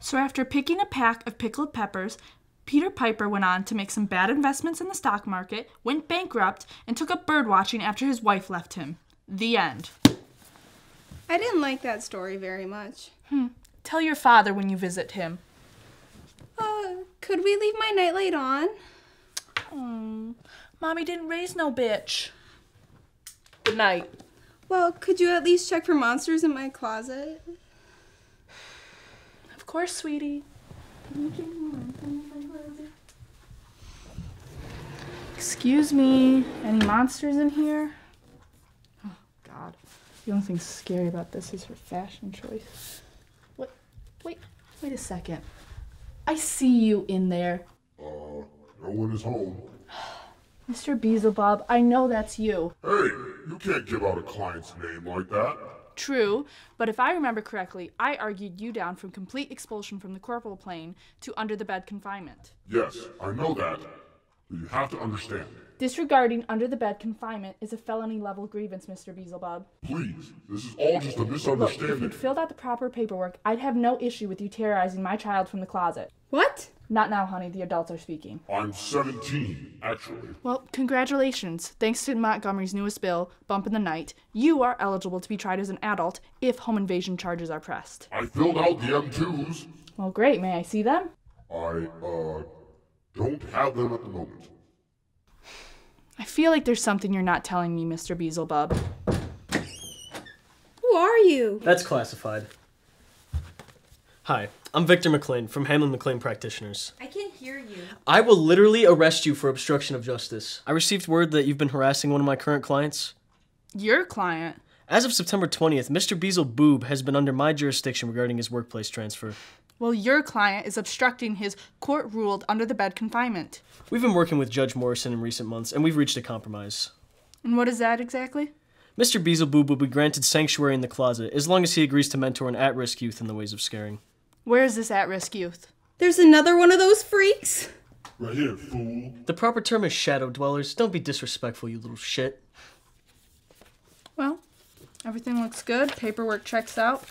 So after picking a pack of pickled peppers, Peter Piper went on to make some bad investments in the stock market, went bankrupt, and took up bird watching after his wife left him. The end. I didn't like that story very much. Tell your father when you visit him. Uh, could we leave my nightlight on? Hmm. Mommy didn't raise no bitch. Good night. Well, could you at least check for monsters in my closet? Of course, sweetie. Excuse me. Any monsters in here? Oh, God. The only thing scary about this is her fashion choice. What? Wait, wait a second. I see you in there. Uh, no one is home. Mr. Beelzebub, I know that's you. Hey, you can't give out a client's name like that. True, but if I remember correctly, I argued you down from complete expulsion from the corporal plane to under the bed confinement. Yes, I know that. But you have to understand. Disregarding under the bed confinement is a felony level grievance, Mr. Beelzebub. Please, this is all just a misunderstanding. Look, if misunderstanding. you'd filled out the proper paperwork, I'd have no issue with you terrorizing my child from the closet. What? Not now, honey, the adults are speaking. I'm 17, actually. Well, congratulations. Thanks to Montgomery's newest bill, Bump in the Night, you are eligible to be tried as an adult if home invasion charges are pressed. I filled out the M2s. Well, great. May I see them? I, uh, don't have them at the moment. I feel like there's something you're not telling me, Mr. Beelzebub. Who are you? That's classified. Hi, I'm Victor McClaine from Hamlin McClaine Practitioners. I can't hear you. I will literally arrest you for obstruction of justice. I received word that you've been harassing one of my current clients. Your client? As of September 20th, Mr. Beazle Boob has been under my jurisdiction regarding his workplace transfer. Well, your client is obstructing his court ruled under the bed confinement. We've been working with Judge Morrison in recent months, and we've reached a compromise. And what is that exactly? Mr. Beazle will be granted sanctuary in the closet as long as he agrees to mentor an at risk youth in the ways of scaring. Where is this at risk youth? There's another one of those freaks? Right here, fool. The proper term is shadow dwellers. Don't be disrespectful, you little shit. Well, everything looks good. Paperwork checks out.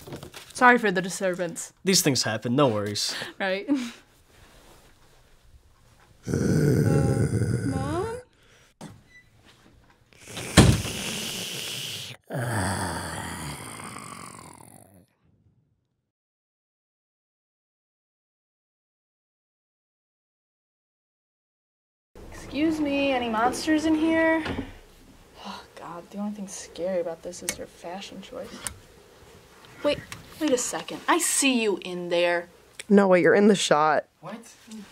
Sorry for the disturbance. These things happen, no worries. Right? Mom? Excuse me, any monsters in here? God, the only thing scary about this is your fashion choice. Wait, wait a second. I see you in there. No, wait, you're in the shot. What?